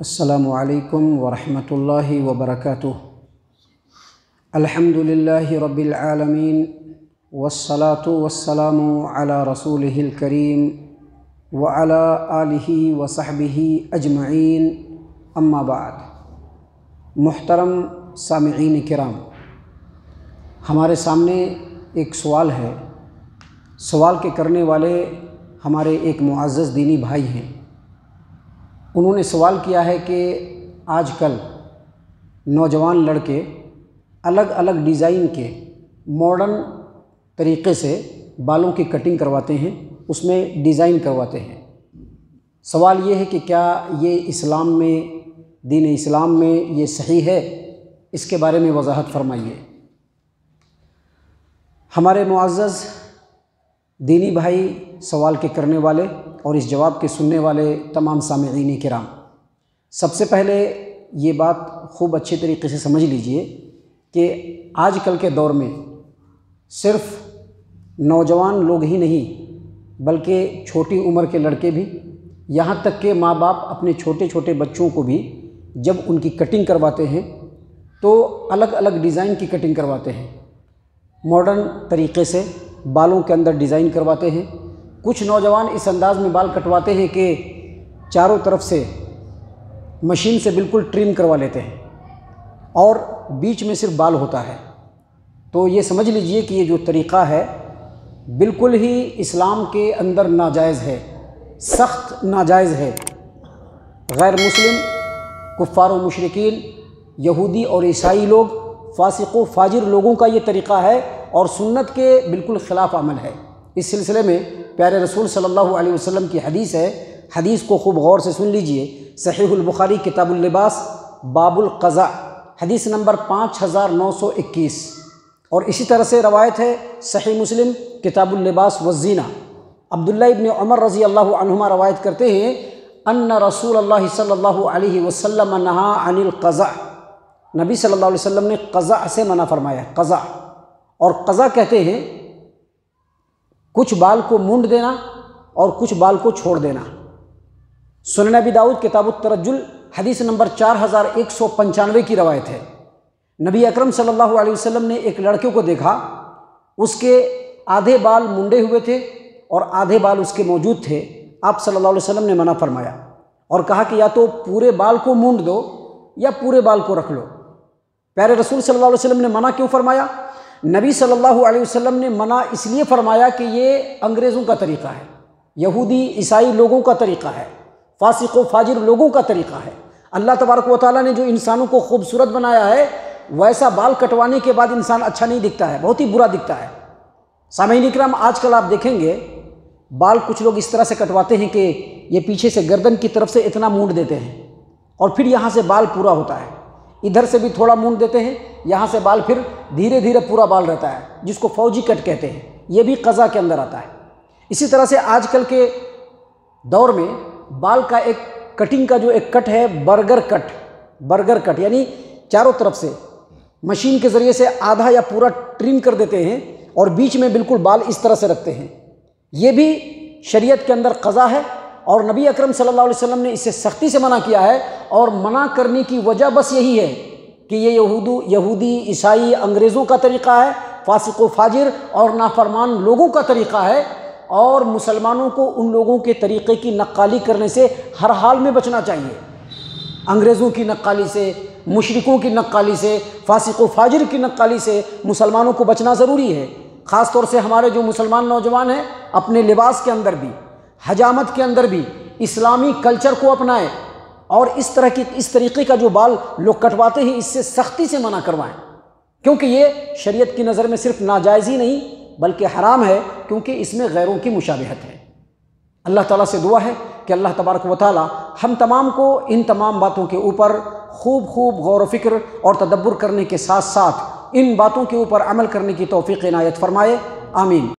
असलकम वरहमतुल्लाहि वबरकatuh अल्हम्दुलिल्लाहि रब्बिल आलमीन वस्सलातु वस्सलामु अला रसूलिहिल करीम व अला आलिहि व सहबिहि अजमईन अम्मा बाद मुहतरम सामईन किराम हमारे सामने एक सवाल है। सवाल के करने वाले हमारे एक मुआज़ दीनी भाई हैं। उन्होंने सवाल किया है कि आजकल नौजवान लड़के अलग अलग डिज़ाइन के मॉडर्न तरीक़े से बालों की कटिंग करवाते हैं, उसमें डिज़ाइन करवाते हैं। सवाल ये है कि क्या ये इस्लाम में, दीन इस्लाम में ये सही है? इसके बारे में वजाहत फरमाइए। हमारे मुआज़ दीनी भाई सवाल के करने वाले और इस जवाब के सुनने वाले तमाम सामीन कराम, सबसे पहले ये बात खूब अच्छे तरीके से समझ लीजिए कि आजकल के दौर में सिर्फ़ नौजवान लोग ही नहीं, बल्कि छोटी उम्र के लड़के भी, यहाँ तक के माँ बाप अपने छोटे छोटे बच्चों को भी जब उनकी कटिंग करवाते हैं तो अलग अलग डिज़ाइन की कटिंग करवाते हैं। मॉडर्न तरीक़े से बालों के अंदर डिज़ाइन करवाते हैं कुछ नौजवान इस अंदाज़ में बाल कटवाते हैं कि चारों तरफ़ से मशीन से बिल्कुल ट्रिम करवा लेते हैं और बीच में सिर्फ़ बाल होता है। तो ये समझ लीजिए कि ये जो तरीक़ा है, बिल्कुल ही इस्लाम के अंदर नाजायज़ है, सख्त नाजायज़ है। गैर मुस्लिम कुफ़ार मशरकिन, यहूदी और ईसाई लोग, फ़ासिक व फाजिर लोगों का ये तरीक़ा है और सुन्नत के बिल्कुल ख़िलाफ़ अमल है। इस सिलसिले में प्यारे रसूल सल्लल्लाहु अलैहि वसल्लम की हदीस है। हदीस को खूब गौर से सुन लीजिए। सहीहुल बुखारी किताबुल्लिबास बाबुल क़ज़ा। हदीस नंबर पाँच हज़ार नौ सौ इक्कीस। और इसी तरह से रवायत है सही मुस्लिम किताबुल्लिबास वज़ीना अब्दुल्ला इब्न उमर रज़ी अल्लाह अनहुमा रवायत करते हैं, अन्न रसूल अल्लाह सल्लल्लाहु अलैहि वसल्लम नहा अनिल क़ज़ा। नबी सल्लल्लाहु अलैहि वसल्लम ने क़ज़ा से मना फरमाया, क़ज़ा। और क़ज़ा कहते हैं कुछ बाल को मुंड देना और कुछ बाल को छोड़ देना। सुन नबी दाऊद किताब तरजुल हदीस नंबर चार हज़ार एक सौ पंचानवे की रवायत है। नबी अकरम सल्लल्लाहु अलैहि वसल्लम ने एक लड़के को देखा। उसके आधे बाल मुंडे हुए थे और आधे बाल उसके मौजूद थे। आप सल्लल्लाहु अलैहि वसल्लम ने मना फरमाया और कहा कि या तो पूरे बाल को मूंड दो या पूरे बाल को रख लो। प्यारे रसूल सल्लल्लाहु अलैहि वसल्लम ने मना क्यों फरमाया? नबी सल्लल्लाहु अलैहि वसल्लम ने मना इसलिए फरमाया कि ये अंग्रेज़ों का तरीक़ा है, यहूदी, ईसाई लोगों का तरीक़ा है, फासिक व फाजिर लोगों का तरीक़ा है। अल्लाह तबारक व ने जो इंसानों को खूबसूरत बनाया है, वैसा बाल कटवाने के बाद इंसान अच्छा नहीं दिखता है, बहुत ही बुरा दिखता है। सामीन कराम आजकल आप देखेंगे, बाल कुछ लोग इस तरह से कटवाते हैं कि ये पीछे से गर्दन की तरफ़ से इतना मूड देते हैं और फिर यहाँ से बाल पूरा होता है। इधर से भी थोड़ा मूंड देते हैं, यहाँ से बाल फिर धीरे धीरे पूरा बाल रहता है, जिसको फौजी कट कहते हैं। ये भी कज़ा के अंदर आता है। इसी तरह से आजकल के दौर में बाल का एक कटिंग का जो एक कट है, बर्गर कट बर्गर कट, यानी चारों तरफ़ से मशीन के ज़रिए से आधा या पूरा ट्रिम कर देते हैं और बीच में बिल्कुल बाल इस तरह से रखते हैं। ये भी शरीयत के अंदर कज़ा है और नबी अकरम सल्लल्लाहु अलैहि वसल्लम ने इससे सख्ती से मना किया है और मना करने की वजह बस यही है कि ये यहूदू, यहूदी, ईसाई, अंग्रेज़ों का तरीक़ा है, फासिक फाजिर और नाफरमान लोगों का तरीक़ा है और मुसलमानों को उन लोगों के तरीक़े की नक्काली करने से हर हाल में बचना चाहिए। अंग्रेज़ों की नक्काली से, मुशरकों की नक्काली से, फासिक फाजिर की नक्काली से मुसलमानों को बचना ज़रूरी है। ख़ास तौर से हमारे जो मुसलमान नौजवान हैं, अपने लिबास के अंदर भी। हजामत के अंदर भी इस्लामी कल्चर को अपनाएँ और इस तरह की, इस तरीके का जो बाल लोग कटवाते हैं, इससे सख्ती से मना करवाएँ। क्योंकि ये शरीयत की नज़र में सिर्फ़ नाजायज़ ही नहीं, बल्कि हराम है, क्योंकि इसमें गैरों की मुशाबहत है। अल्लाह ताला से दुआ है कि अल्लाह तबारक व हम तमाम को इन तमाम बातों के ऊपर खूब खूब गौर फ़िक्र और तदब्बर करने के साथ साथ इन बातों के ऊपर अमल करने की तोफ़ी इनायत फरमाए। आमीन।